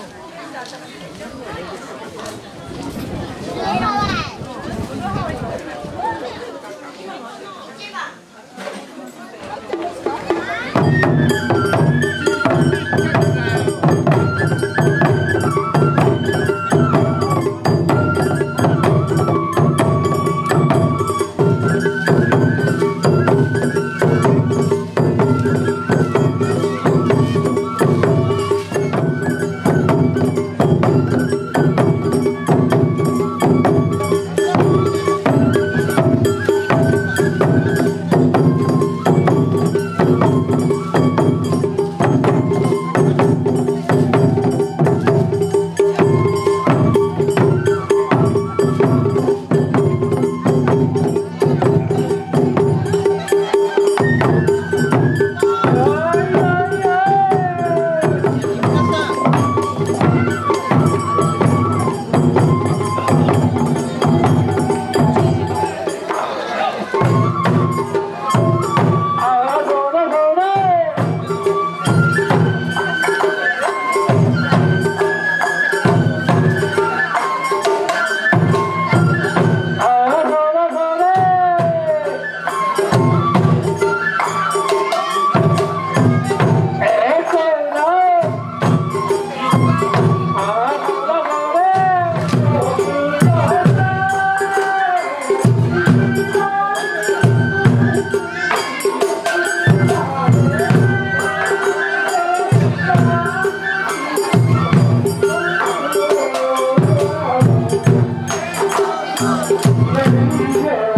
1番。Let me